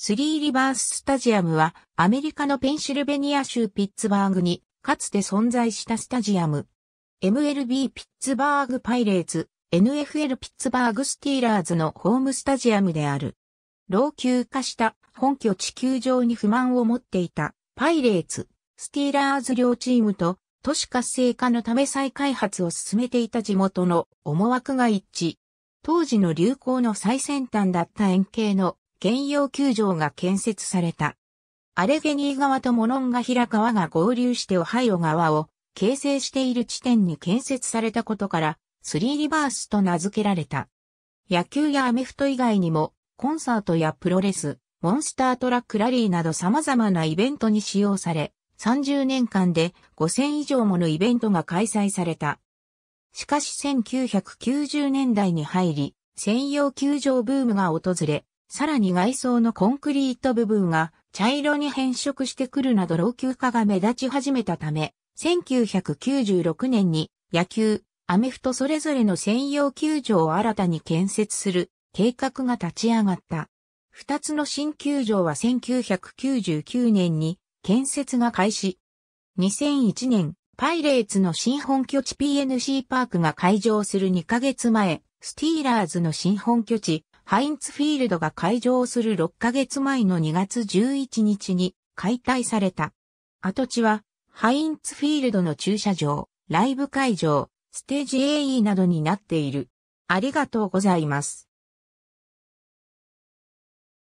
スリーリバーススタジアムはアメリカのペンシルベニア州ピッツバーグにかつて存在したスタジアム。MLB ピッツバーグパイレーツ、NFL ピッツバーグスティーラーズのホームスタジアムである。老朽化した本拠地球場に不満を持っていたパイレーツ、スティーラーズ両チームと都市活性化のため再開発を進めていた地元の思惑が一致。当時の流行の最先端だった円形の兼用球場が建設された。アレゲニー川とモノンガヒラ川が合流してオハイオ川を形成している地点に建設されたことから、スリーリバースと名付けられた。野球やアメフト以外にも、コンサートやプロレス、モンスタートラックラリーなど様々なイベントに使用され、30年間で5000以上ものイベントが開催された。しかし1990年代に入り、専用球場ブームが訪れ、さらに外装のコンクリート部分が茶色に変色してくるなど老朽化が目立ち始めたため、1996年に野球、アメフトそれぞれの専用球場を新たに建設する計画が立ち上がった。二つの新球場は1999年に建設が開始。2001年、パイレーツの新本拠地 PNC パークが開場する2ヶ月前、スティーラーズの新本拠地、ハインツフィールドが開場する6ヶ月前の2月11日に解体された。跡地は、ハインツフィールドの駐車場、ライブ会場、ステージ AE などになっている。ありがとうございます。